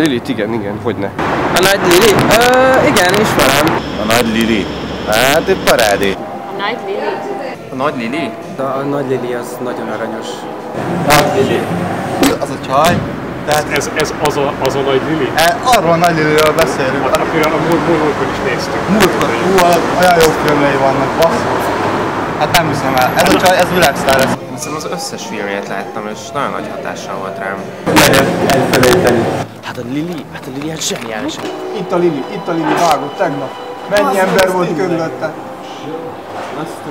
Lilit, igen, igen, hogyne. A nagy Lili? Ö, igen, ismerem. A nagy Lili. Hát egy parádé. A nagy Lili. A nagy Lili? De a nagy Lili az nagyon aranyos. Nagy Lili. Az a csaj, tehát Ez, ez az, a, az a nagy Lili? e, arról a nagy Liliről beszélünk. Hát akkor a múlt múltkor is néztük. Múltkor, hú, olyan jó filmjei vannak, basszus. Hát nem hiszem el. Ez a csaj, ez világsztár. Ez. Szerintem az összes filmjét láttam, és nagyon nagy hatással volt rám. Hát a Lili, hát a Lili hát zseniális. Itt a Lili, itt a Lili vágott tegnap. Mennyi ember volt körülötte.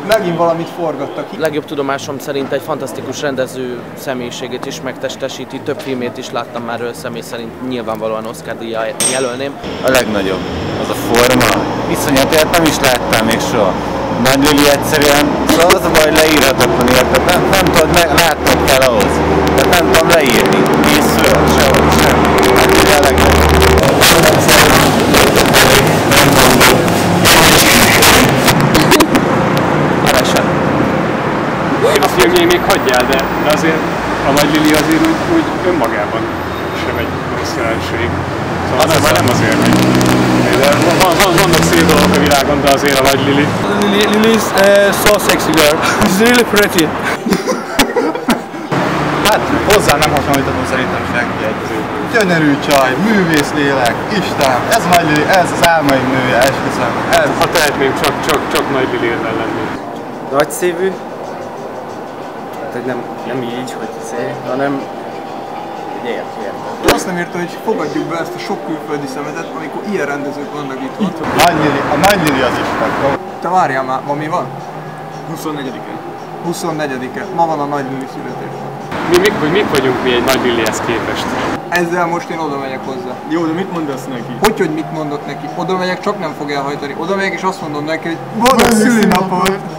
Megint valamit forgattak. Legjobb tudomásom szerint egy fantasztikus rendező személyiségét is megtestesíti, több filmét is láttam már ő személy szerint, nyilvánvalóan Oscar díjjal jelölném. A legnagyobb. Az a forma. Iszonyat, ilyet nem is láttam még soha. Nagy Lili egyszerűen, szóval az a baj, leírhatatlan érted. Nem, nem tudod, meg, látnod kell ahhoz. Tehát nem tudom leírni. Filmjei még hagyjál, de, de azért a nagy Lili azért úgy, úgy önmagában sem egy rossz jelenség. Szóval az már nem azért, hogy de van, van, vannak szép dolgok a világon, de azért a nagy Lili. Lily, Lily is uh, so sexy girl. She's really pretty. Hát hozzá nem hasonlíthatom szerintem senki egy gyönyörű csaj, művész lélek, Isten, ez a nagy Lili, ez az álmaim nője, esküszöm. Ez Ha tehetném, csak, csak, csak nagy Lili lenni. Nagyszívű. Hát, hogy nem, nem így, hogy szé, hanem ért, ért. azt nem érte, hogy fogadjuk be ezt a sok külföldi szemetet, amikor ilyen rendezők vannak itt. Lili, a Nagy Lili az Isten. Te várjál már, ma mi van? 24-en. 24-e. Ma van a Nagy Lili születésnap. Mi, mik, vagy mik vagyunk mi egy nagy Lilihez képest? Ezzel most én oda megyek hozzá. Jó, de mit mondasz neki? Hogy, hogy mit mondok neki? Oda megyek, csak nem fog elhajtani. Oda megyek és azt mondom neki, hogy boldog szülinapot!